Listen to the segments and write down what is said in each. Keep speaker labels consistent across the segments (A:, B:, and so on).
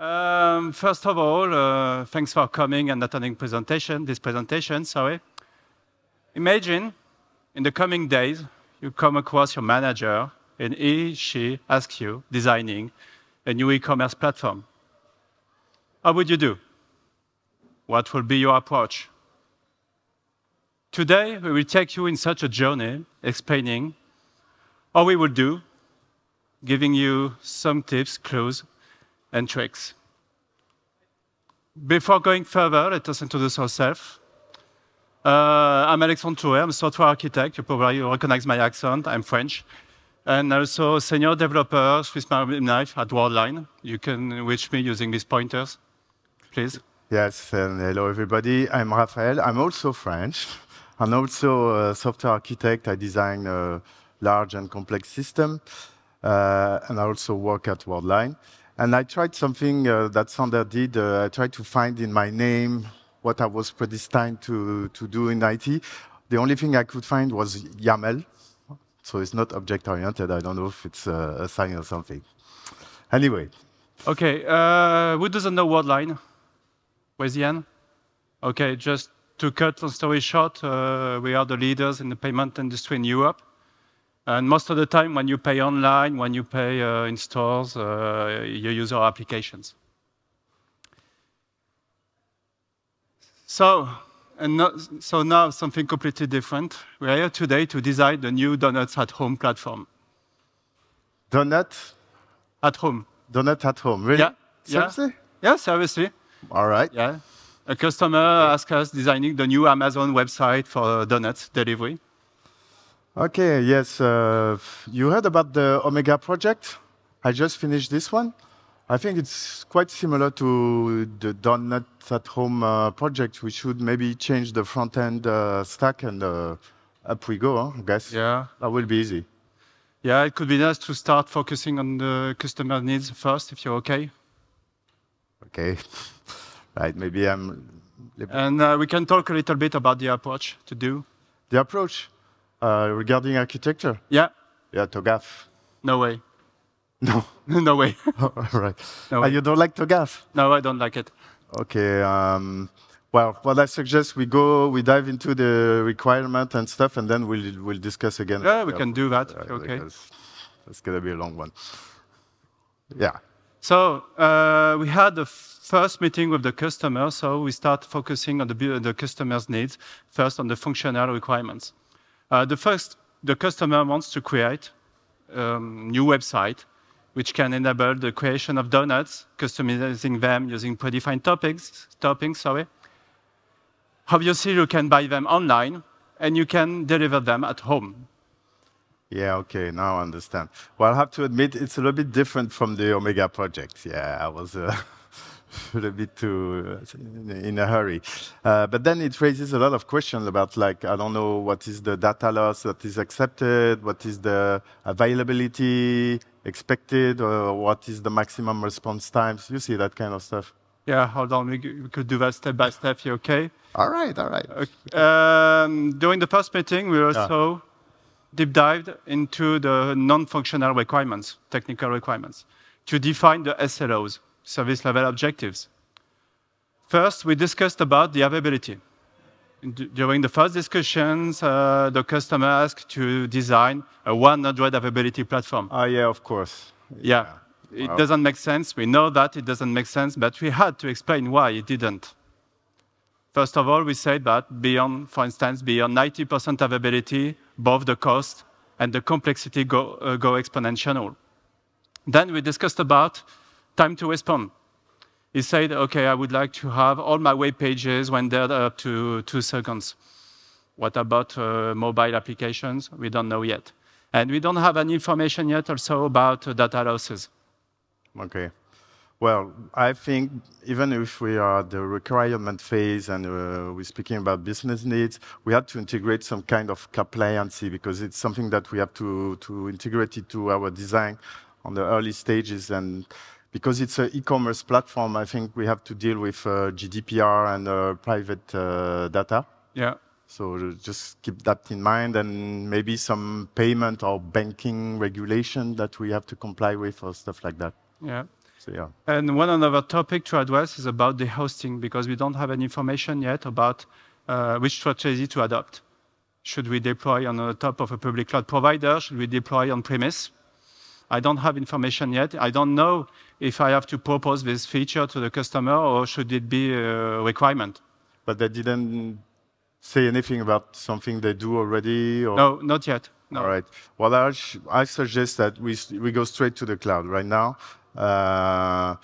A: Um, first of all, uh, thanks for coming and attending presentation, this presentation, sorry. Imagine in the coming days, you come across your manager and he, she asks you designing a new e-commerce platform. How would you do? What will be your approach? Today, we will take you in such a journey, explaining how we will do, giving you some tips, clues, and tricks. Before going further, let us introduce ourselves. Uh, I'm Alexandre Touret, I'm a software architect. You probably recognize my accent, I'm French. And also senior developer Swiss Marine Knife at Worldline. You can reach me using these pointers, please.
B: Yes, and hello everybody. I'm Raphaël. I'm also French. I'm also a software architect. I design a large and complex system. Uh, and I also work at Worldline. And I tried something uh, that Sander did. Uh, I tried to find in my name what I was predestined to, to do in IT. The only thing I could find was YAML. So it's not object-oriented. I don't know if it's a sign or something. Anyway.
A: OK, uh, who doesn't know Worldline? Where's Ian? OK, just to cut long story short, uh, we are the leaders in the payment industry in Europe. And most of the time, when you pay online, when you pay uh, in stores, uh, you use our applications. So, not, so now something completely different. We are here today to design the new Donuts at Home platform.
B: Donut?
A: At home.
B: Donut at home, really?
A: Yeah.
B: Seriously?
A: Yeah, yeah seriously.
B: All right.
A: Yeah. A customer asked us designing the new Amazon website for donuts delivery.
B: Okay, yes. Uh, you heard about the Omega project? I just finished this one. I think it's quite similar to the Donut at Home uh, project. We should maybe change the front end uh, stack and uh, up we go, huh, I guess.
A: Yeah.
B: That will be easy.
A: Yeah, it could be nice to start focusing on the customer needs first, if you're okay.
B: Okay. right, maybe I'm.
A: And uh, we can talk a little bit about the approach to do.
B: The approach? Uh, regarding architecture?
A: Yeah.
B: Yeah, TOGAF.
A: No way.
B: No.
A: no way.
B: All right.
A: No
B: uh, you don't like TOGAF?
A: No, I don't like it.
B: Okay. Um, well, what I suggest we go, we dive into the requirement and stuff, and then we'll we'll discuss again.
A: Yeah, we can do that. Uh, okay.
B: It's gonna be a long one. Yeah.
A: So uh, we had the first meeting with the customer, so we start focusing on the, the customer's needs, first on the functional requirements. Uh, the first, the customer wants to create a um, new website which can enable the creation of donuts, customizing them using predefined topics, toppings. Sorry. Obviously, you can buy them online, and you can deliver them at home.
B: Yeah, okay, now I understand. Well, I have to admit, it's a little bit different from the Omega project. Yeah, I was... Uh a little bit too uh, in a hurry. Uh, but then it raises a lot of questions about like, I don't know, what is the data loss that is accepted? What is the availability expected? Or what is the maximum response times? You see that kind of stuff.
A: Yeah, hold on. We, we could do that step by step. You okay?
B: All right, all right.
A: Okay. Um, during the first meeting, we also yeah. deep dived into the non-functional requirements, technical requirements, to define the SLOs, service level objectives. First, we discussed about the availability. During the first discussions, uh, the customer asked to design a 100 availability platform.
B: Oh, yeah, of course.
A: Yeah, yeah. it doesn't make sense. We know that it doesn't make sense, but we had to explain why it didn't. First of all, we said that beyond, for instance, beyond 90% availability, both the cost and the complexity go, uh, go exponential. Then we discussed about time to respond. He said, OK, I would like to have all my web pages rendered up to two seconds. What about uh, mobile applications? We don't know yet. And we don't have any information yet also about uh, data losses.
B: OK. Well, I think even if we are the requirement phase and uh, we're speaking about business needs, we have to integrate some kind of compliancy because it's something that we have to, to integrate into our design on the early stages. And because it's an e-commerce platform, I think we have to deal with uh, GDPR and uh, private uh, data.
A: Yeah.
B: So just keep that in mind, and maybe some payment or banking regulation that we have to comply with or stuff like that.
A: Yeah.
B: So, yeah.
A: And one other topic to address is about the hosting, because we don't have any information yet about uh, which strategy to adopt. Should we deploy on the top of a public cloud provider? Should we deploy on premise? I don't have information yet. I don't know if I have to propose this feature to the customer or should it be a requirement.
B: But they didn't say anything about something they do already? Or?
A: No, not yet. No.
B: All right. Well, I, I suggest that we, we go straight to the cloud right now. Uh,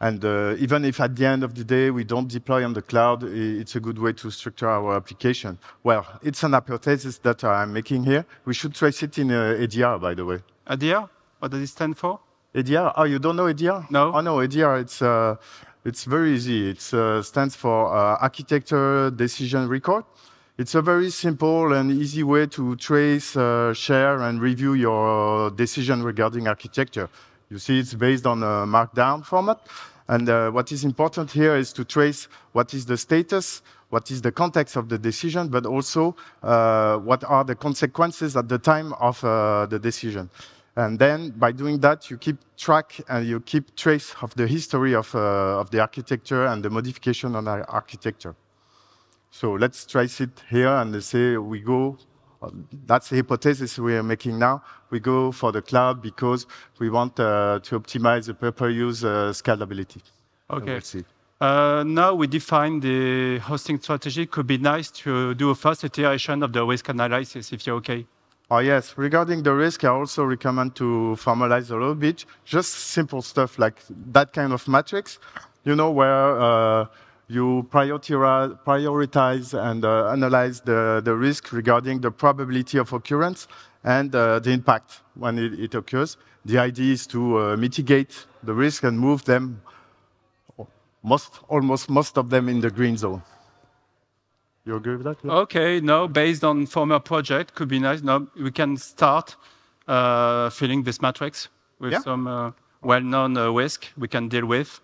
B: and uh, even if at the end of the day we don't deploy on the cloud, it's a good way to structure our application. Well, it's an hypothesis that I'm making here. We should trace it in uh, ADR, by the way.
A: ADR? What does it stand for?
B: ADR? Oh, you don't know ADR?
A: No.
B: Oh, no, ADR, it's, uh, it's very easy. It uh, stands for uh, Architecture Decision Record. It's a very simple and easy way to trace, uh, share, and review your decision regarding architecture. You see, it's based on a markdown format. And uh, what is important here is to trace what is the status, what is the context of the decision, but also uh, what are the consequences at the time of uh, the decision. And then by doing that, you keep track and you keep trace of the history of, uh, of the architecture and the modification on our architecture. So let's trace it here and say we go, that's the hypothesis we are making now. We go for the cloud because we want uh, to optimize the pay-per-use uh, scalability.
A: Okay. We'll uh, now we define the hosting strategy. It could be nice to do a first iteration of the risk analysis if you're okay.
B: Oh, yes. Regarding the risk, I also recommend to formalize a little bit. Just simple stuff like that kind of matrix, you know, where uh, you prioritize and uh, analyze the, the risk regarding the probability of occurrence and uh, the impact when it, it, occurs. The idea is to uh, mitigate the risk and move them, most, almost most of them in the green zone. You agree with that?
A: Okay, no, based on former project, could be nice. No, we can start uh, filling this matrix with yeah. some uh, well-known uh, risk we can deal with,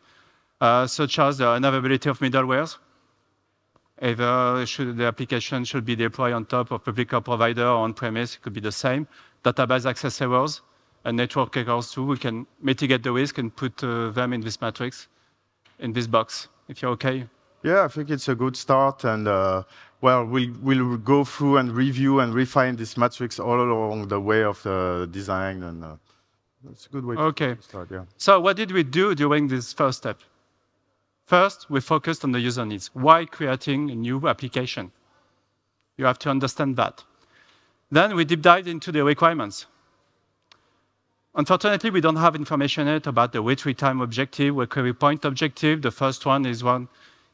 A: uh, such as the unavailability of middlewares. Either should the application should be deployed on top of public cloud provider or on-premise, it could be the same. Database access errors and network errors too. We can mitigate the risk and put uh, them in this matrix, in this box, if you're okay.
B: Yeah, I think it's a good start. And uh, well, we'll, we'll go through and review and refine this matrix all along the way of the design. And uh, it's a good way
A: okay.
B: to start, yeah.
A: So what did we do during this first step? First, we focused on the user needs. Why creating a new application? You have to understand that. Then we deep dived into the requirements. Unfortunately, we don't have information yet about the wait time objective, or recovery point objective. The first one is one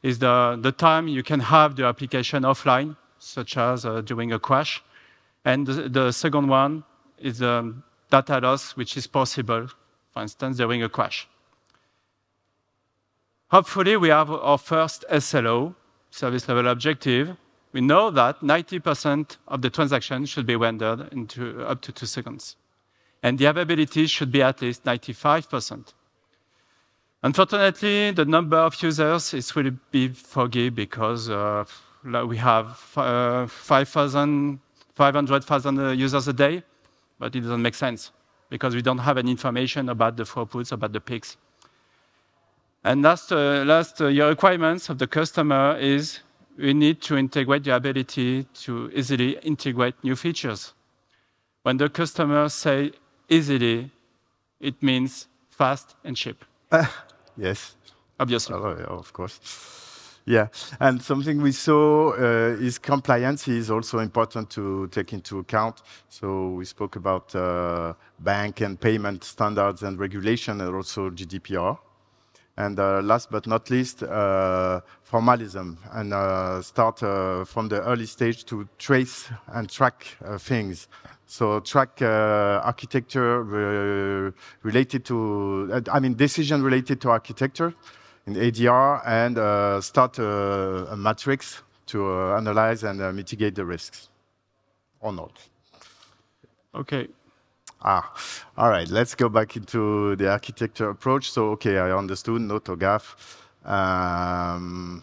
A: is the, the time you can have the application offline, such as uh, during a crash. And the, the second one is um, data loss, which is possible, for instance, during a crash. Hopefully, we have our first SLO, service level objective. We know that 90% of the transactions should be rendered into up to two seconds. And the availability should be at least 95%. Unfortunately, the number of users is really be foggy because uh, we have uh, 500,000 uh, users a day, but it doesn't make sense because we don't have any information about the throughputs, about the peaks. And last, uh, last uh, your requirements of the customer is we need to integrate the ability to easily integrate new features. When the customer say easily, it means fast and cheap.
B: Yes.
A: Obviously.
B: Oh, of course. Yeah, and something we saw uh, is compliance is also important to take into account. So we spoke about uh, bank and payment standards and regulation and also GDPR. And uh, last but not least, uh, formalism and uh, start uh, from the early stage to trace and track things. So track uh, architecture uh, related to, uh, I mean, decision related to architecture in ADR and uh, start a, a, matrix to uh, analyze and uh, mitigate the risks or not.
A: Okay.
B: Ah, all right, let's go back into the architecture approach. So, okay, I understood, no TOGAF. Um,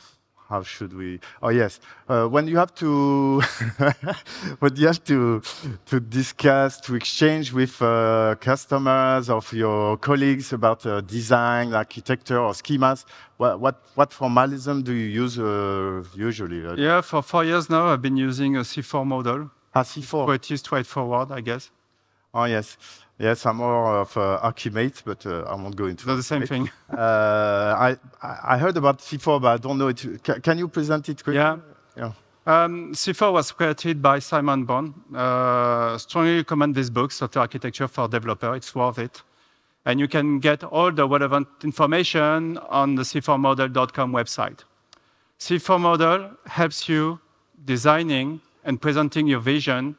B: how should we? Oh yes, uh, when you have to, when you have to to discuss, to exchange with uh, customers of your colleagues about uh, design, architecture, or schemas, what what what formalism do you use uh, usually?
A: Yeah, for four years now, I've been using a C4 model.
B: Ah, C4.
A: Pretty straightforward, I guess.
B: Oh yes. Yes, I'm more of uh, Archimate, but uh, I won't go into
A: Not the same thing.
B: Uh, I, I heard about C4, but I don't know it. Can, can you present it quickly?
A: Yeah.
B: yeah.
A: Um, C4 was created by Simon Brown. Uh, strongly recommend this book, Software Architecture for Developer. It's worth it. And you can get all the relevant information on the c4model.com website. C4 model helps you designing and presenting your vision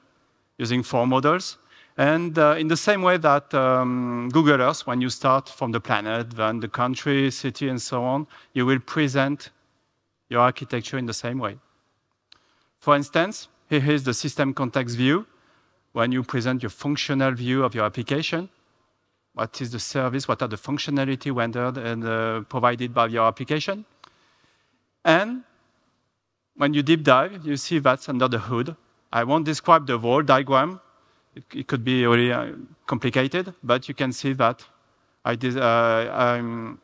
A: using four models and uh, in the same way that um, Google Earth, when you start from the planet, then the country, city, and so on, you will present your architecture in the same way. For instance, here is the system context view. When you present your functional view of your application, what is the service, what are the functionality rendered and uh, provided by your application. And when you deep dive, you see that's under the hood. I won't describe the whole diagram it, it could be really uh, complicated, but you can see that I did, uh, I'm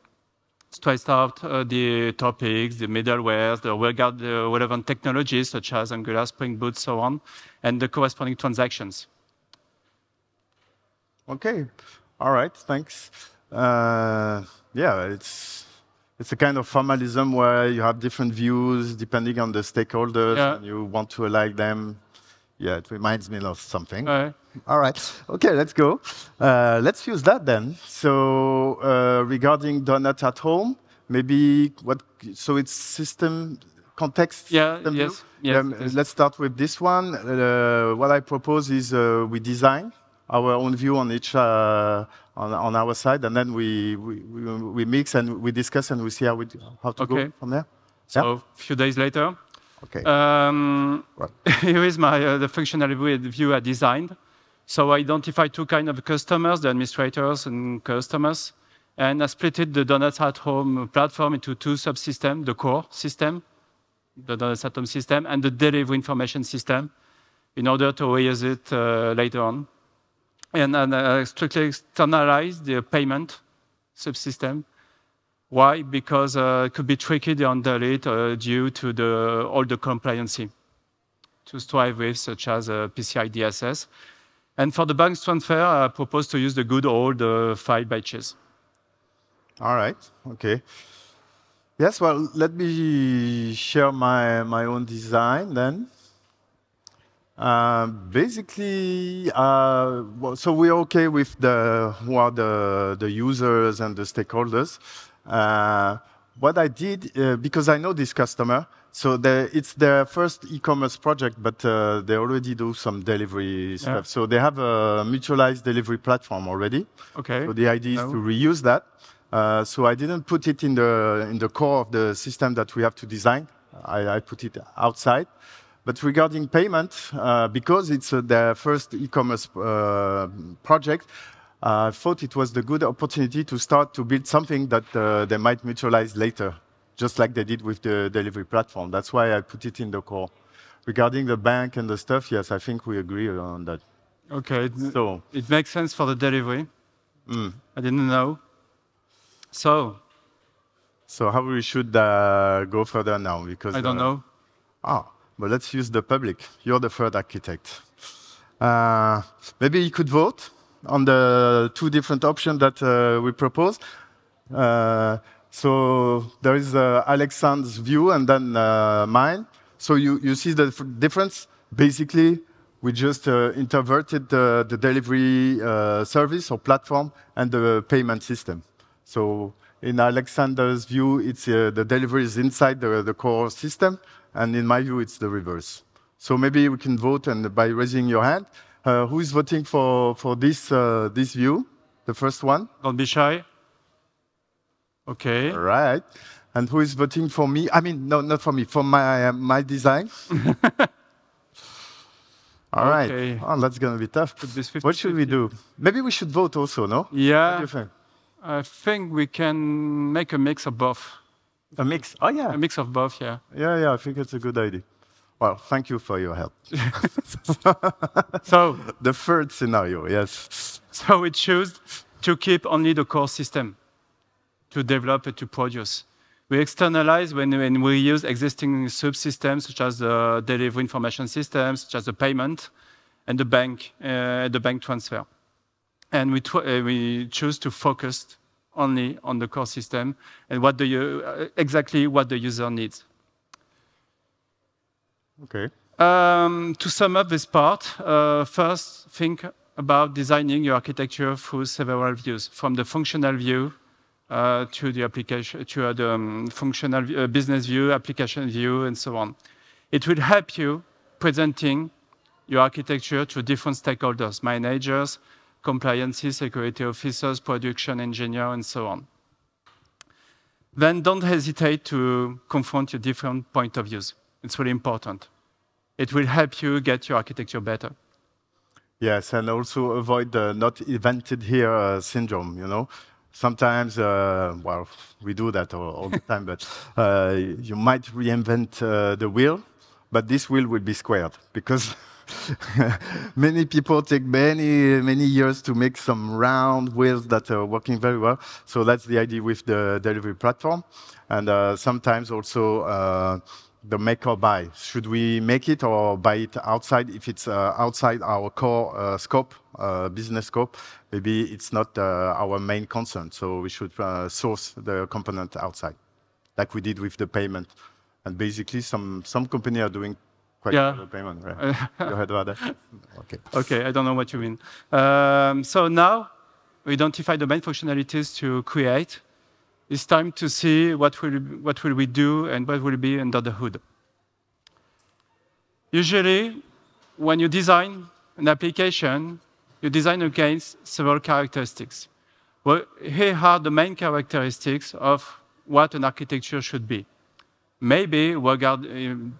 A: stressed out uh, the topics, the middlewares, the, regard, the relevant technologies such as Angular, Spring Boot, so on, and the corresponding transactions.
B: Okay, all right, thanks. Uh, yeah, it's it's a kind of formalism where you have different views depending on the stakeholders, yeah. and you want to align them yeah, it reminds me of something.
A: All right.
B: All right. Okay, let's go. Uh, let's use that then. So uh, regarding donut at home, maybe what? So it's system context.
A: Yeah.
B: System
A: yes. Yes. Um,
B: let's start with this one. Uh, what I propose is uh, we design our own view on each uh, on, on our side, and then we, we, we mix and we discuss and we see how we how to
A: okay.
B: go from there.
A: So yeah? a few days later.
B: Okay.
A: Um, here is my uh, the functional view I designed. So I identified two kind of customers, the administrators and customers, and I split the Donuts at Home platform into two subsystems, the core system, the Donuts at Home system, and the delivery information system, in order to reuse it uh, later on. And, and I strictly externalized the payment subsystem why? Because uh, it could be tricky to handle it uh, due to the, all the compliancy to strive with, such as uh, PCI DSS. And for the bank transfer, I propose to use the good old uh, file batches.
B: All right, okay. Yes, well, let me share my, my own design then. Uh, basically, uh, well, so we're okay with the who are the, the users and the stakeholders. Uh, what I did, uh, because I know this customer, so it's their first e-commerce project, but uh, they already do some delivery stuff. Yeah. So they have a mutualized delivery platform already.
A: Okay.
B: So the idea is no. to reuse that. Uh, so I didn't put it in the in the core of the system that we have to design. I, I put it outside. But regarding payment, uh, because it's uh, their first e-commerce project, I thought it was the good opportunity to start to build something that uh, they might mutualize later, just like they did with the delivery platform. That's why I put it in the core. Regarding the bank and the stuff, yes, I think we agree on that.
A: Okay, so it makes sense for the delivery. Mm. I didn't know. So,
B: so how we should uh, go further now?
A: Because I don't uh, know.
B: Ah, but let's use the public. You're the third architect. Uh, maybe you could vote on the two different options that uh, we propose. Uh, so there is uh, Alexandre's view and then mine. So you, you see the difference? Basically, we just uh, introverted the, the delivery uh, service or platform and the payment system. So in Alexandre's view, it's, uh, the delivery is inside the, the, core system, and in my view, it's the reverse. So maybe we can vote and by raising your hand. Uh, who is voting for, for this, uh, this view? The first one?
A: Don't be shy. Okay.
B: All right. And who is voting for me? I mean, no, not for me, for my, uh, my design. All right. Okay. Oh, that's going to be tough. 50, what should 50. we do? Maybe we should vote also, no?
A: Yeah. What do you think? I think we can make a mix of both.
B: A mix. Oh, yeah.
A: A mix of both, yeah.
B: Yeah, yeah, I think it's a good idea. Well, thank you for your help.
A: so
B: the third scenario, yes.
A: So we choose to keep only the core system to develop and to produce. We externalize when, when we use existing subsystems such as the delivery information systems, such as the payment and the bank, uh, the bank transfer. And we, uh, we choose to focus only on the core system and what the, uh, exactly what the user needs.
B: Okay.
A: Um, to sum up this part, uh, first think about designing your architecture through several views, from the functional view uh, to the application, to the um, functional uh, business view, application view, and so on. It will help you presenting your architecture to different stakeholders, managers, compliance, security officers, production engineer, and so on. Then don't hesitate to confront your different point of views. It's really important. It will help you get your architecture better.
B: Yes, and also avoid the not invented here uh, syndrome, you know. Sometimes, uh, well, we do that all, all the time, but uh, you might reinvent uh, the wheel, but this wheel will be squared because many people take many, many years to make some round wheels that are working very well. So that's the idea with the delivery platform. And uh, sometimes also uh, the make or buy. Should we make it or buy it outside? If it's uh, outside our core uh, scope, uh, business scope, maybe it's not uh, our main concern. So we should uh, source the component outside, like we did with the payment. And basically, some some company are doing quite
A: yeah.
B: the payment. Right? you heard about that?
A: Okay. Okay, I don't know what you mean. Um, so now we identify the main functionalities to create it's time to see what will, what will we do and what will be under the hood. Usually, when you design an application, you design against several characteristics. Well, here are the main characteristics of what an architecture should be. Maybe regard,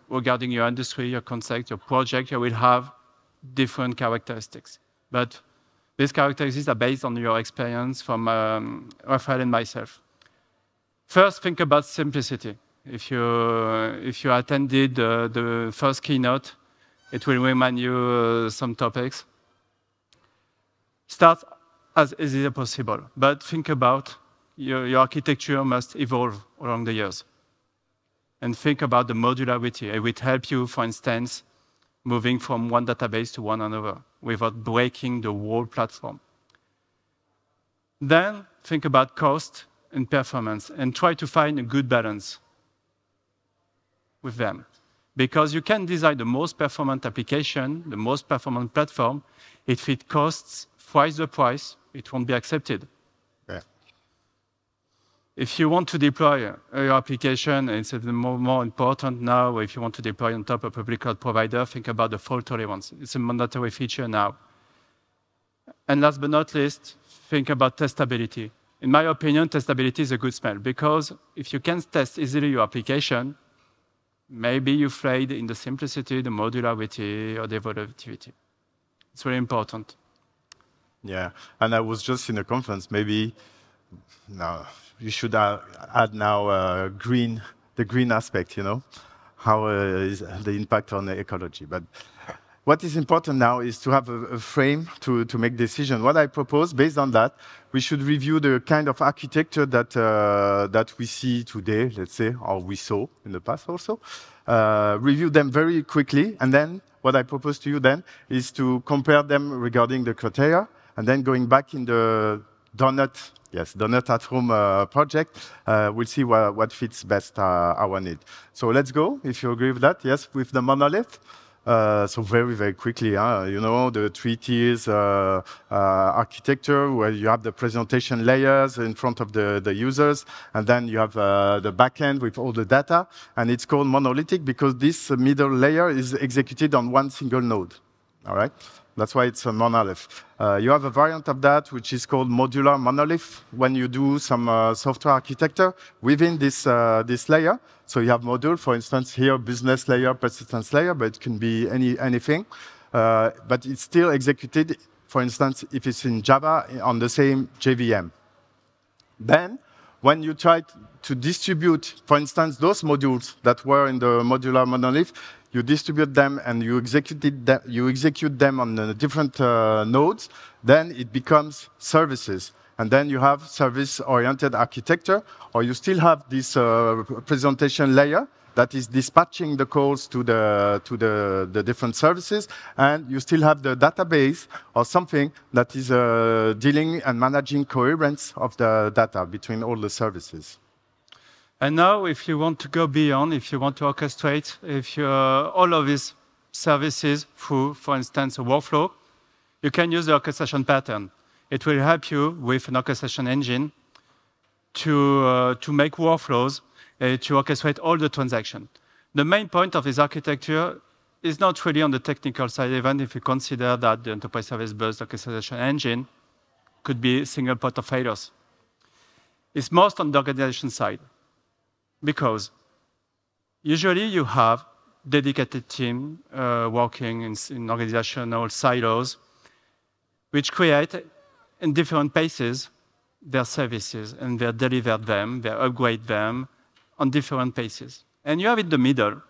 A: regarding your industry, your concept, your project, you will have different characteristics. But these characteristics are based on your experience from um, Raphael and myself. First, think about simplicity. If you, if you attended the first keynote, it will remind you uh, some topics. Start as easy as possible, but think about your, your architecture must evolve along the years. And think about the modularity. It will help you, for instance, moving from one database to one another without breaking the whole platform. Then think about cost and performance and try to find a good balance with them. Because you can design the most performant application, the most performant platform. If it costs twice the price, it won't be accepted.
B: Yeah.
A: If you want to deploy your application, it's more, more important now, if you want to deploy on top of a public cloud provider, think about the fault tolerance. It's a mandatory feature now. And last but not least, think about testability in my opinion, testability is a good smell because if you can test easily your application, maybe you failed in the simplicity, the modularity, or the volatility. It's very important.
B: Yeah, and I was just in a conference. Maybe no, you should add now uh, green, the green aspect. You know, how uh, is the impact on the ecology, but what is important now is to have a, a frame to, to make decision. What I propose, based on that, we should review the kind of architecture that, uh, that we see today, let's say, or we saw in the past also. Uh, review them very quickly, and then what I propose to you then is to compare them regarding the criteria, and then going back in the donut, yes, donut at home uh, project, uh, we'll see what, what fits best uh, our need. So let's go, if you agree with that, yes, with the monolith. Uh, so very, very quickly, huh? you know, the three-tiers uh, uh, architecture where you have the presentation layers in front of the, the users, and then you have uh, the backend with all the data, and it's called monolithic because this middle layer is executed on one single node, all right? That's why it's a monolith. Uh, you have a variant of that, which is called modular monolith, when you do some uh, software architecture within this, uh, this layer. So you have module, for instance, here, business layer, persistence layer, but it can be any, anything. Uh, but it's still executed, for instance, if it's in Java, on the same JVM. Then, when you try to distribute, for instance, those modules that were in the modular monolith, you distribute them and you execute, them, you execute them on the different uh, nodes, then it becomes services. And then you have service-oriented architecture, or you still have this uh, presentation layer that is dispatching the calls to the to the, the different services, and you still have the database or something that is uh, dealing and managing coherence of the data between all the services.
A: And now, if you want to go beyond, if you want to orchestrate, if you, uh, all of these services through, for instance, a workflow, you can use the orchestration pattern. It will help you with an orchestration engine to, uh, to make workflows uh, to orchestrate all the transactions. The main point of this architecture is not really on the technical side, even if you consider that the enterprise service bus orchestration engine could be a single point of failures. It's most on the organization side, because usually you have dedicated team uh, working in, in, organizational silos, which create in different paces their services, and they deliver them, they upgrade them, on different paces. And you have in the middle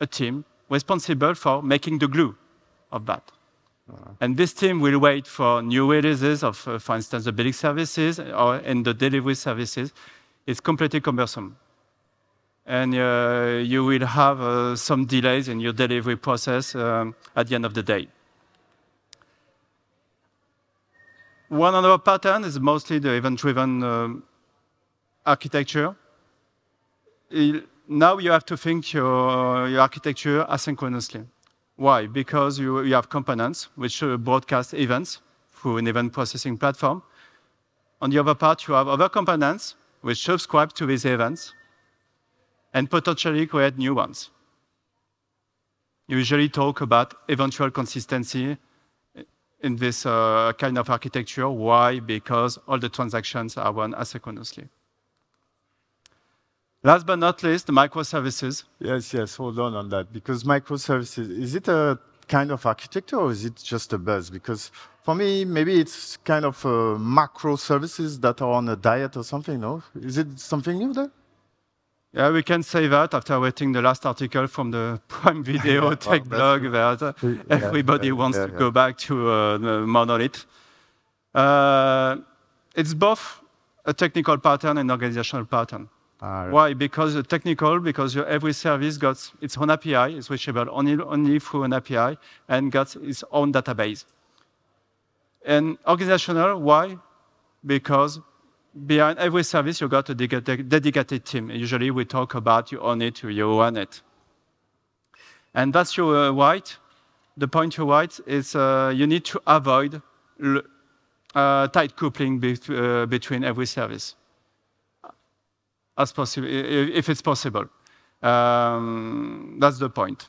A: a team responsible for making the glue of that. Uh -huh. And this team will wait for new releases of, uh, for instance, the billing services or in the delivery services. It's completely cumbersome. And uh, you will have uh, some delays in your delivery process um, at the end of the day. One other pattern is mostly the event-driven um, architecture now you have to think your, your architecture asynchronously. Why? Because you, you have components which broadcast events through an event processing platform. On the other part, you have other components which subscribe to these events and potentially create new ones. You usually talk about eventual consistency in this uh, kind of architecture. Why? Because all the transactions are run asynchronously. Last but not least, the microservices.
B: Yes, yes, hold on on that. Because microservices, is it a kind of architecture or is it just a buzz? Because for me, maybe it's kind of uh, macro services that are on a diet or something, no? Is it something new there?
A: Yeah, we can say that after reading the last article from the Prime Video yeah, tech blog that everybody yeah, wants yeah, to go back to uh, the monolith. Uh, it's both a technical pattern and organizational pattern. Ah, Why? Because technical, because every service got its own API, it's reachable only, only through an API, and got its own database. And organizational, why? Because behind every service, you got a dedicated team. Usually, we talk about you own it, you run it. And that's your uh, right. The point you write is uh, you need to avoid uh, tight coupling be uh, between every service as possible, if it's possible. Um, that's the point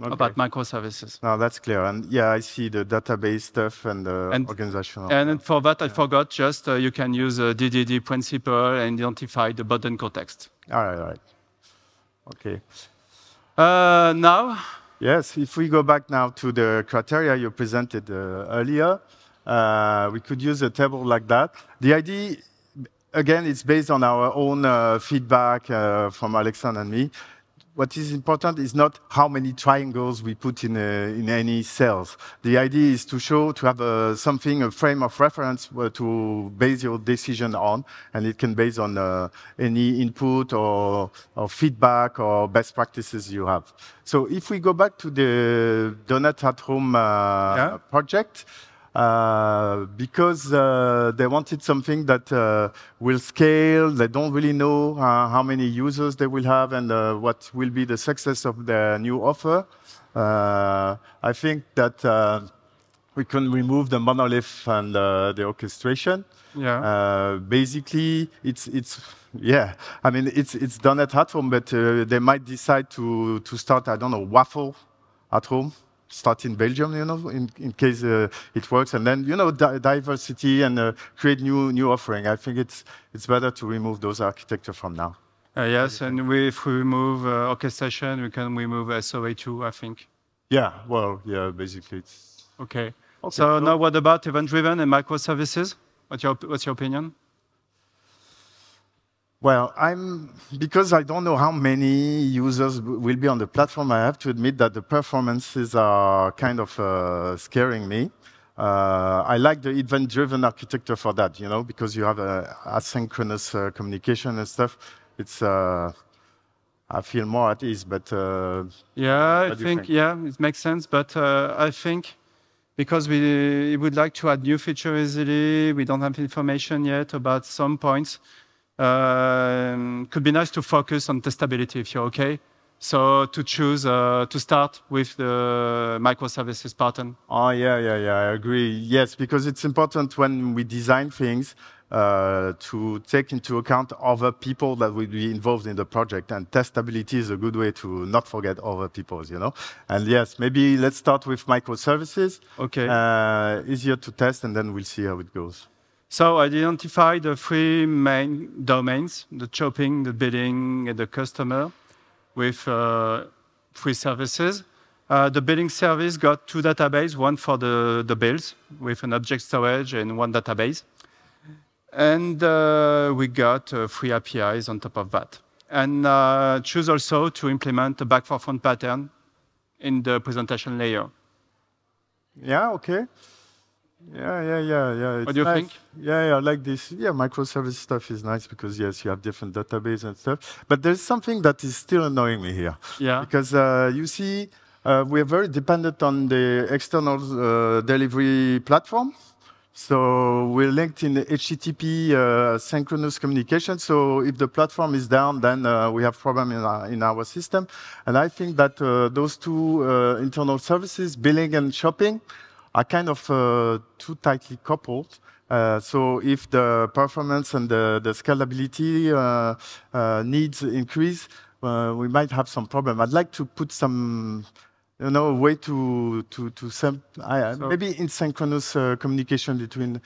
A: okay. about microservices.
B: No, that's clear. And yeah, I see the database stuff and the and, organizational.
A: And for that, yeah. I forgot just uh, you can use a DDD principle and identify the bounded context.
B: All right, all right. Okay.
A: Uh, now?
B: Yes, if we go back now to the criteria you presented uh, earlier, uh, we could use a table like that. The idea again, it's based on our own uh, feedback uh, from Alexandre and me. What is important is not how many triangles we put in, uh, in any cells. The idea is to show, to have uh, something, a frame of reference uh, to base your decision on, and it can base on uh, any input or, or, feedback or best practices you have. So if we go back to the Donut at Home yeah. project, uh, because uh, they wanted something that uh, will scale. They don't really know uh, how many users they will have and uh, what will be the success of their new offer. I think that we can remove the monolith and the orchestration.
A: Yeah.
B: basically, it's it's yeah. I mean, it's it's donut at home, but they might decide to to start I don't know waffle at home start in Belgium, you know, in, in case uh, it works, and then you know di diversity and uh, create new new offering. I think it's it's better to remove those architecture from now.
A: Uh, yes, and we, if we remove uh, orchestration, we can remove SOA too. I think.
B: Yeah. Well, yeah. Basically, it's
A: okay. okay so, so now, what about event-driven and microservices? What's your what's your opinion?
B: Well, I'm because I don't know how many users will be on the platform. I have to admit that the performances are kind of uh, scaring me. Uh, I like the event-driven architecture for that, you know, because you have a asynchronous uh, communication and stuff. It's uh, I feel more at ease, but uh,
A: yeah, I think, think, yeah, it makes sense. But uh, I think because we would like to add new features easily, we don't have information yet about some points. Um, could be nice to focus on testability if you're okay. So to choose uh, to start with the microservices pattern.
B: Oh yeah, yeah, yeah. I agree. Yes, because it's important when we design things uh, to take into account other people that will be involved in the project. And testability is a good way to not forget other people, you know. And yes, maybe let's start with microservices.
A: Okay.
B: Uh, easier to test, and then we'll see how it goes.
A: So I identified the three main domains, the shopping, the billing, and the customer, with uh, three services. Uh, the billing service got two databases, one for the, the bills with an object storage and one database. And uh, we got uh, three APIs on top of that. And uh, choose also to implement a back for front pattern in the presentation layer.
B: Yeah, okay. Yeah, yeah, yeah, yeah.
A: It's what do you
B: nice.
A: think?
B: Yeah, yeah, I like this. Yeah, microservice stuff is nice because yes, you have different database and stuff. But there's something that is still annoying me here.
A: Yeah.
B: Because uh, you see, uh, we are very dependent on the external uh, delivery platform. So we're linked in HTTP uh, synchronous communication. So if the platform is down, then uh, we have problem in our, in our system. And I think that uh, those two uh, internal services, billing and shopping, are kind of uh, too tightly coupled. Uh, so if the performance and the, the scalability uh, uh needs increase, uh, we might have some problem. I'd like to put some, you know, way to to to some so maybe asynchronous uh, communication between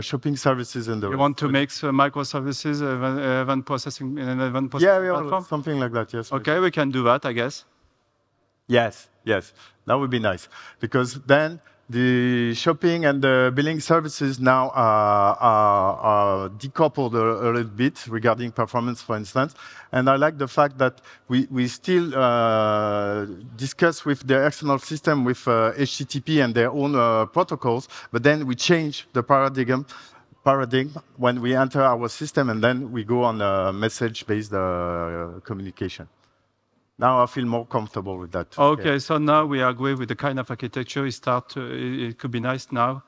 B: shopping services and the.
A: You want to make microservices event processing in an event
B: processing
A: yeah, platform?
B: something like that. Yes.
A: Okay, we can do that, I guess.
B: Yes, yes, that would be nice because then the shopping and the billing services now are, are, are decoupled a, a, little bit regarding performance, for instance. And I like the fact that we, we still uh, discuss with the external system with uh, HTTP and their own uh, protocols, but then we change the paradigm paradigm when we enter our system, and then we go on a message-based uh, communication. Now I feel more comfortable with that.
A: Okay, yeah. so now we agree with the kind of architecture. We start. To, it, could be nice now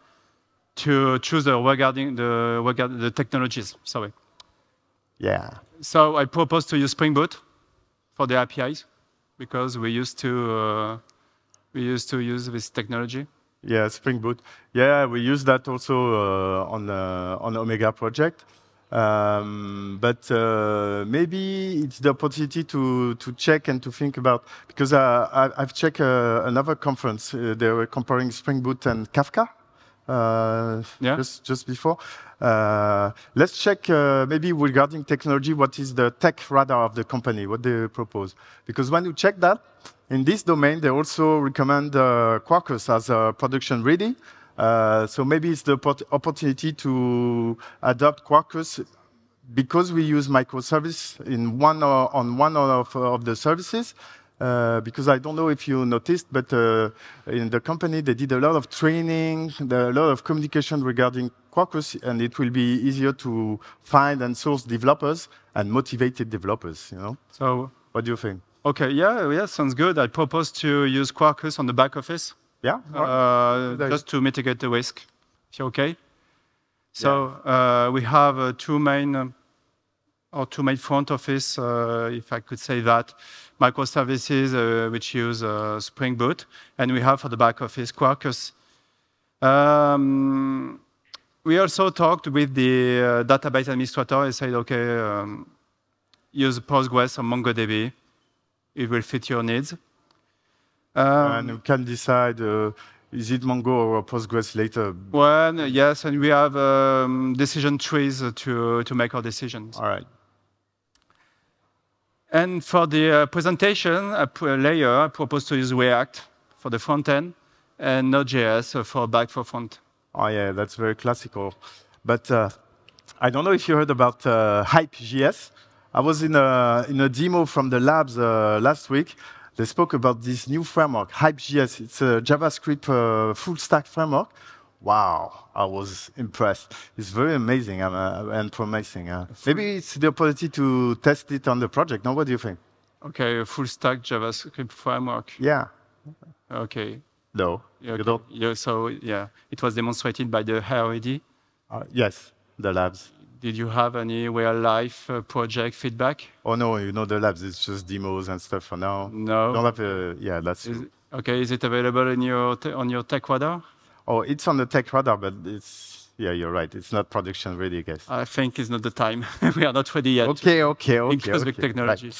A: to choose the regarding the regarding the technologies. Sorry.
B: Yeah.
A: So I propose to use Spring Boot for the APIs because we used to uh, we used to use this technology.
B: Yeah, Spring Boot. Yeah, we use that also uh, on uh, on Omega project. Um, but uh, maybe it's the opportunity to, to check and to think about, because uh, I, have checked uh, another conference, uh, they were comparing Spring Boot and Kafka uh,
A: yeah.
B: just, just before. Uh, let's check maybe regarding technology, what is the tech radar of the company, what they propose. Because when you check that, in this domain, they also recommend Quarkus as a production ready. Uh, so maybe it's the opportunity to adopt Quarkus because we use microservice in one or, on one of, of the services. Uh, because I don't know if you noticed, but uh, in the company they did a lot of training, a lot of communication regarding Quarkus, and it will be easier to find and source developers and motivated developers. You know.
A: So,
B: what do you think?
A: Okay, yeah, yeah, sounds good. I propose to use Quarkus on the back office.
B: Yeah.
A: Uh, just to mitigate the risk. If you're okay. So yeah. uh, we have uh, two main um, or two main front office, uh, if I could say that, microservices uh, which use uh, Spring Boot, and we have for the back office Quarkus. Um, we also talked with the database administrator and said, okay, um, use Postgres or MongoDB. It will fit your needs.
B: Um, and you can decide uh, is it Mongo or Postgres later?
A: Well, yes, and we have um, decision trees to, to make our decisions.
B: All right.
A: And for the uh, presentation layer, I propose to use React for the front end and Node.js for back for front.
B: Oh, yeah, that's very classical. But uh, I don't know if you heard about uh, Hype.js. I was in a, in a demo from the labs uh, last week. They spoke about this new framework, Hype.js. It's a JavaScript uh, full stack framework. Wow, I was impressed. It's very amazing and, uh, and promising. Uh. Maybe it's the opportunity to test it on the project. Now, what do you think?
A: Okay, a full stack JavaScript framework.
B: Yeah.
A: Okay.
B: No,
A: okay.
B: you don't.
A: Yeah, so yeah, it was demonstrated by the RED.
B: Uh, yes, the labs.
A: Did you have any real-life uh, project feedback?
B: Oh no, you know the labs. It's just demos and stuff for now.
A: No.
B: Don't have. A, yeah, that's.
A: Is, okay, is it available in your on your tech radar?
B: Oh, it's on the tech radar, but it's yeah, you're right. It's not production ready, I guess.
A: I think it's not the time. we are not ready yet.
B: Okay, okay, okay.
A: Cosmic
B: okay.
A: Technologies.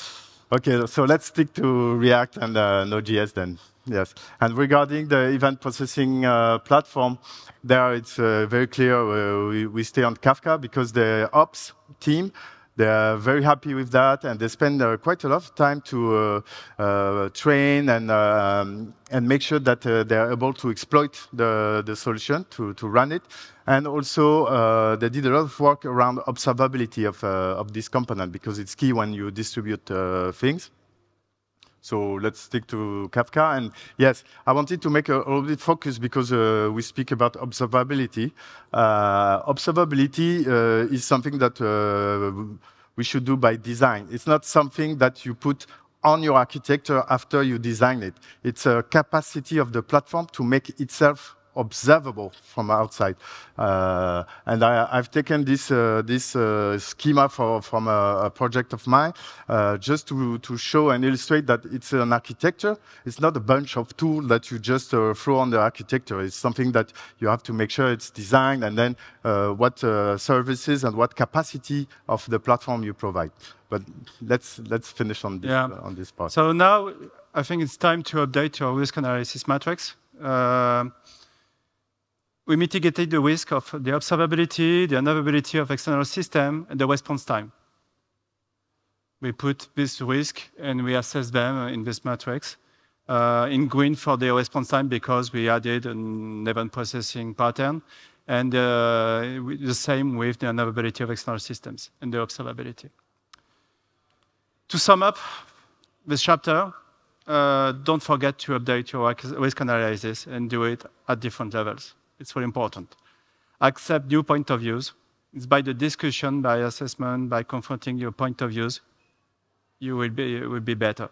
B: Right. Okay, so let's stick to React and uh, Node.js then. Yes. And regarding the event processing uh, platform, there it's uh, very clear uh, we, we, stay on Kafka because the ops team, they're very happy with that and they spend uh, quite a lot of time to uh, uh, train and, um, and make sure that they're able to exploit the, the solution, to, to run it. And also, they did a lot of work around observability of, of this component because it's key when you distribute things. So let's stick to Kafka. And yes, I wanted to make a, a little bit focus because uh, we speak about observability. Uh, observability uh, is something that uh, we should do by design. It's not something that you put on your architecture after you design it. It's a capacity of the platform to make itself observable from outside. Uh, and I, have taken this, uh, this uh, schema for, from a, a, project of mine uh, just to, to show and illustrate that it's an architecture. It's not a bunch of tools that you just uh, throw on the architecture. It's something that you have to make sure it's designed and then uh, what services and what capacity of the platform you provide. But let's, let's finish on this,
A: yeah.
B: on this part.
A: So now I think it's time to update your risk analysis matrix. We mitigated the risk of the observability, the unavailability of external system, and the response time. We put this risk and we assess them in this matrix. Uh, in green for the response time because we added an event processing pattern, and uh, the same with the unavailability of external systems and the observability. To sum up this chapter, uh, don't forget to update your risk analysis and do it at different levels. It's very important. Accept new point of views. It's by the discussion, by assessment, by confronting your point of views, you will be, will be better.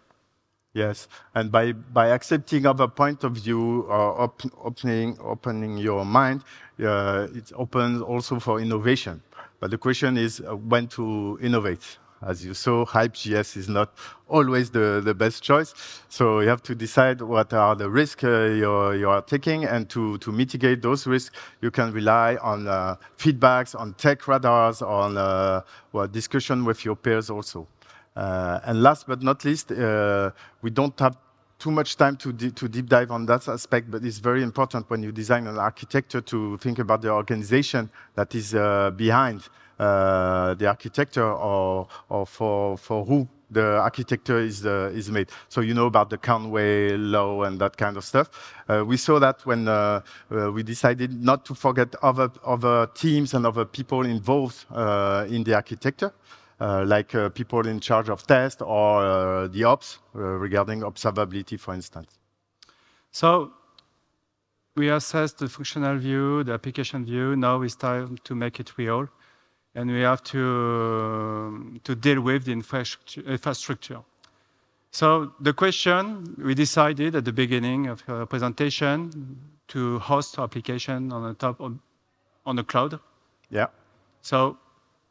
B: Yes, and by, by accepting other point of view or op opening, opening your mind, uh, it opens also for innovation. But the question is uh, when to innovate. As you saw, Hype.js is not always the, the best choice. So you have to decide what are the risks uh, you're, you are taking, and to, to mitigate those risks, you can rely on uh, feedbacks, on tech radars, on uh, well, discussion with your peers also. Uh, and last but not least, uh, we don't have too much time to, to deep dive on that aspect, but it's very important when you design an architecture to think about the organization that is uh, behind the architecture or, or for, for who the architecture is, uh, is made. So you know about the Conway law and that kind of stuff. Uh, we saw that when uh, uh, we decided not to forget other, other teams and other people involved uh, in the architecture. like people in charge of test or the ops regarding observability, for instance.
A: So we assessed the functional view, the application view. Now it's time to make it real and we have to, to deal with the infrastructure. So the question, we decided at the beginning of the presentation to host our application on the top of, on the cloud.
B: Yeah.
A: So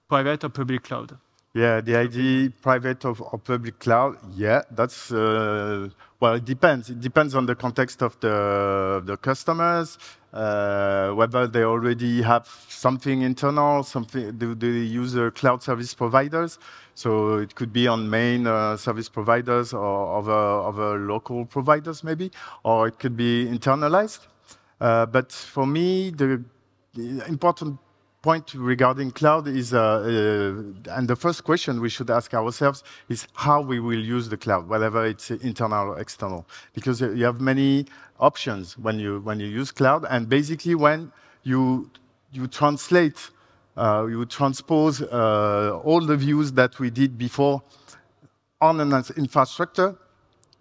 A: private or public cloud?
B: Yeah, the idea private or, or public cloud, yeah, that's, uh, well, it depends. It depends on the context of the, the customers, uh, whether they already have something internal, something, do they use uh, cloud service providers? So it could be on main uh, service providers or other, other local providers maybe, or it could be internalized. Uh, but for me, the, the important point regarding cloud is, uh, uh, and the first question we should ask ourselves is how we will use the cloud, whether it's internal or external. Because you have many options when you, when you use cloud, and basically when you, you translate uh, you transpose uh, all the views that we did before on an infrastructure,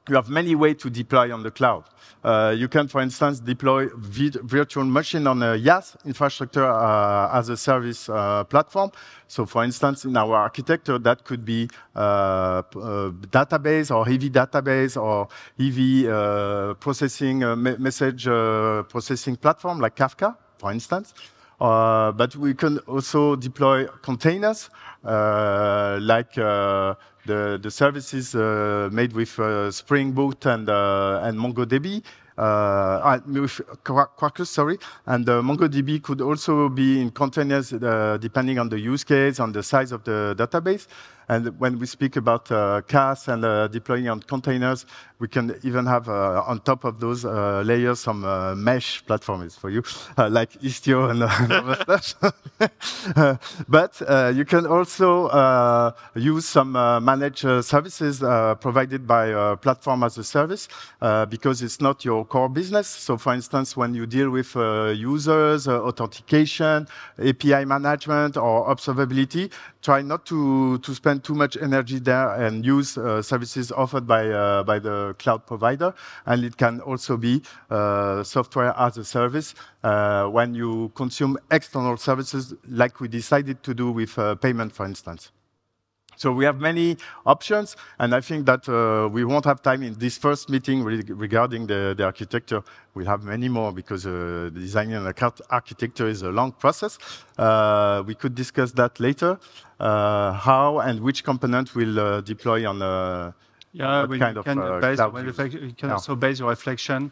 B: you have many ways to deploy on the cloud. Uh, you can, for instance, deploy virtual machine on a IaaS infrastructure uh, as a service uh, platform. So, for instance, in our architecture, that could be uh, uh, database or heavy database or heavy uh, processing me message processing platform like Kafka, for instance. But we can also deploy containers like the, the services uh, made with uh, Spring Boot and, uh, and MongoDB, uh, with Quarkus, sorry, and uh, MongoDB could also be in containers uh, depending on the use case, on the size of the database. And when we speak about uh, CaaS and uh, deploying on containers, we can even have uh, on top of those uh, layers some uh, mesh platforms for you, uh, like Istio and other stuff. but you can also use some managed services provided by platform as a service because it's not your core business. So, for instance, when you deal with users, authentication, API management, or observability, try not to, to spend too much energy there and use uh, services offered by, uh, by the cloud provider. And it can also be uh, software as a service uh, when you consume external services like we decided to do with uh, payment, for instance. So we have many options, and I think that uh, we won't have time in this first meeting re regarding the, the, architecture. We'll have many more because uh, designing an architecture is a long process. Uh, we could discuss that later, uh, how and which component will uh, deploy on uh,
A: yeah, we kind can, of base, we can also base your reflection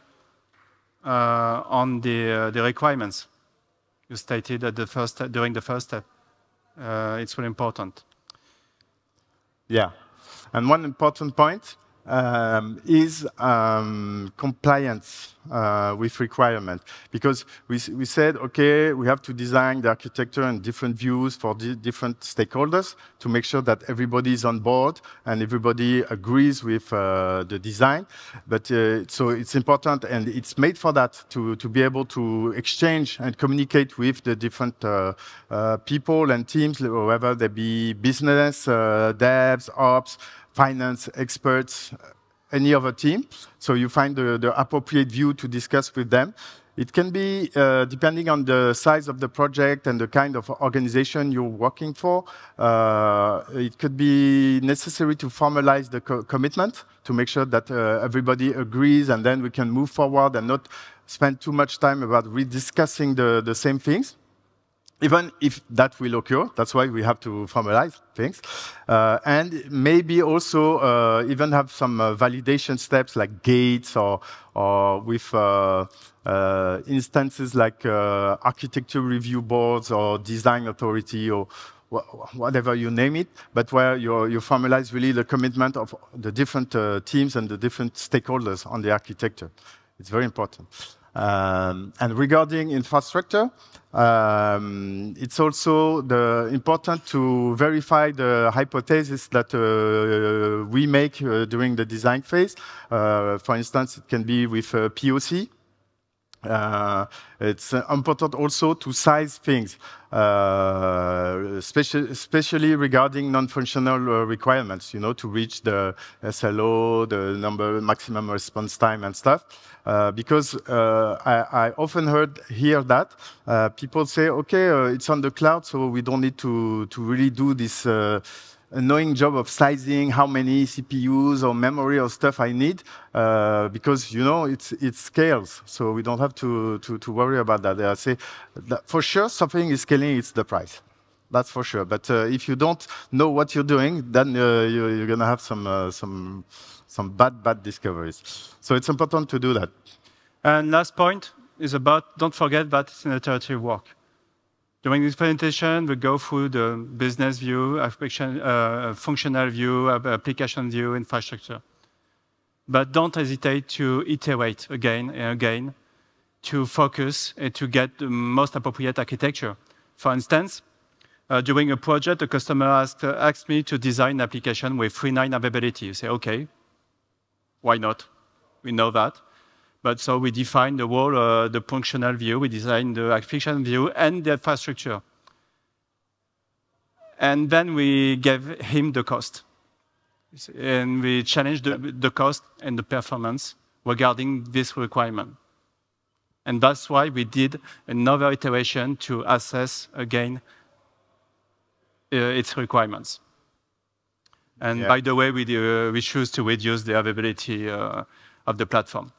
A: on the, the requirements you stated at the first during the first step. it's really important.
B: Yeah. And one important point um, is um, compliance uh, with requirement. Because we, we said, okay, we have to design the architecture and different views for di different stakeholders to make sure that everybody is on board and everybody agrees with uh, the design. But uh, so it's important and it's made for that to, to be able to exchange and communicate with the different uh, uh, people and teams, whether they be business, uh, devs, ops, finance experts, any other team. So you find the, the appropriate view to discuss with them. It can be, uh, depending on the size of the project and the kind of organization you're working for, uh, it could be necessary to formalize the co commitment to make sure that uh, everybody agrees and then we can move forward and not spend too much time about rediscussing the, the same things even if that will occur. That's why we have to formalize things. Uh, and maybe also uh, even have some uh, validation steps like gates or, or with uh, uh, instances like uh, architecture review boards or design authority or whatever you name it, but where you, you formalize really the commitment of the different teams and the different stakeholders on the architecture. It's very important. Um, and regarding infrastructure, um, it's also the, important to verify the hypothesis that uh, we make uh, during the design phase. Uh, for instance, it can be with POC, uh, it's uh, important also to size things, uh, especially, regarding non-functional uh, requirements, you know, to reach the SLO, the number, maximum response time and stuff. Uh, because uh, I, I, often heard hear that people say, okay, it's on the cloud, so we don't need to, to really do this annoying job of sizing how many CPUs or memory or stuff I need uh, because you know it's it scales, so we don't have to to, to worry about that. I say that for sure something is scaling, it's the price. That's for sure. But uh, if you don't know what you're doing, then uh, you, are gonna have some uh, some some bad bad discoveries. So it's important to do that.
A: And last point is about don't forget that it's an iterative work. During this presentation, we go through the business view, application, uh, functional view, application view, infrastructure. But don't hesitate to iterate again and again to focus and to get the most appropriate architecture. For instance, uh, during a project, a customer asked, uh, asked me to design an application with 3.9 availability. You say, OK, why not? We know that. But so we define the whole, uh, the functional view, we design the application view and the infrastructure. And then we gave him the cost. And we challenged the, the cost and the performance regarding this requirement. And that's why we did another iteration to assess again uh, its requirements. And
B: Yeah.
A: by the way, we, do, we choose to reduce the availability uh, of the platform.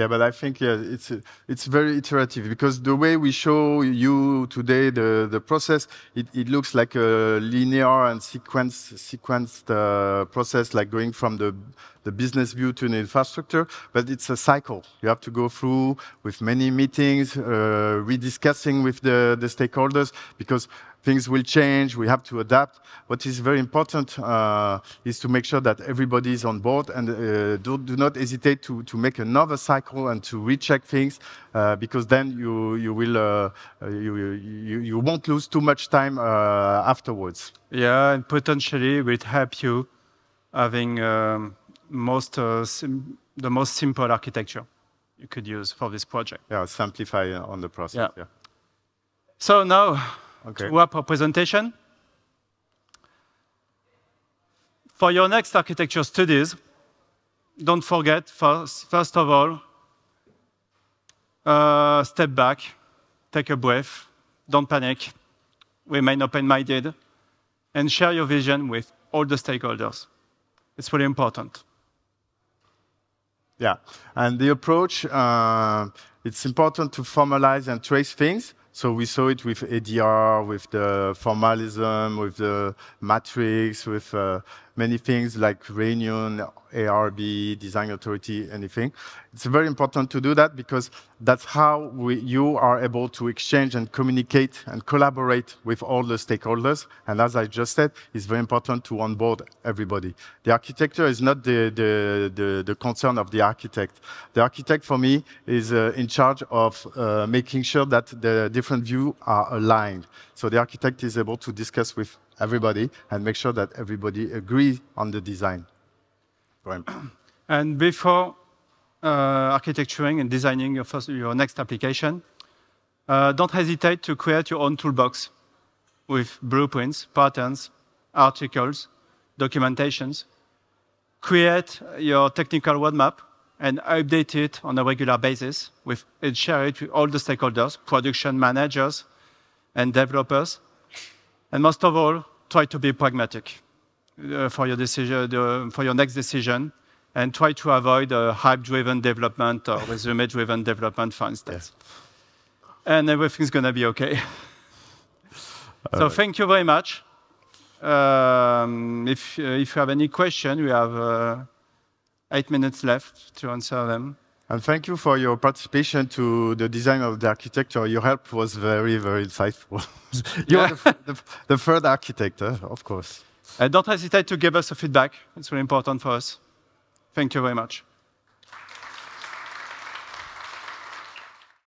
B: Yeah, but I think yeah, it's it's very iterative because the way we show you today the the process, it, it looks like a linear and sequence sequenced uh, process, like going from the the business view to an infrastructure. But it's a cycle. You have to go through with many meetings, uh, rediscussing with the the stakeholders because things will change. We have to adapt. What is very important uh, is to make sure that everybody is on board and uh, do, do not hesitate to, to make another cycle and to recheck things uh, because then you, you, will, uh, uh, you, you, you won't lose too much time uh, afterwards.
A: Yeah, and potentially it will help you having um, most uh, sim- the most simple architecture you could use for this project.
B: Yeah, simplify on the process.
A: Yeah. So now,
B: Okay.
A: to wrap our presentation, for your next architecture studies, don't forget, first, first of all, uh, step back, take a breath, don't panic, remain open-minded, and share your vision with all the stakeholders. It's really important.
B: Yeah, and the approach, uh, it's important to formalize and trace things. So we saw it with ADR, with the formalism, with the matrix, with uh, many things like Reunion, ARB, Design Authority, anything. It's very important to do that because that's how we, you are able to exchange and communicate and collaborate with all the stakeholders. And as I just said, it's very important to onboard everybody. The architecture is not the, the, the, the concern of the architect. The architect, for me, is uh, in charge of uh, making sure that the different views are aligned. So the architect is able to discuss with everybody and make sure that everybody agrees on the design.
A: And before uh, architecturing and designing your, first, your next application, uh, don't hesitate to create your own toolbox with blueprints, patterns, articles, documentations. Create your technical roadmap and update it on a regular basis with, and share it with all the stakeholders, production managers and developers. And most of all, try to be pragmatic uh, for your decision, uh, for your next decision, and try to avoid uh, hype-driven development or resume-driven development, for instance. And everything's going to be okay. so thank you very much. Um, if, uh, if you have any question, we have uh, eight minutes left to answer them.
B: And thank you for your participation to the design of the architecture. Your help was very, very insightful. You're the, the, the third architect, uh, of course.
A: And don't hesitate to give us a feedback. It's really important for us. Thank you very much.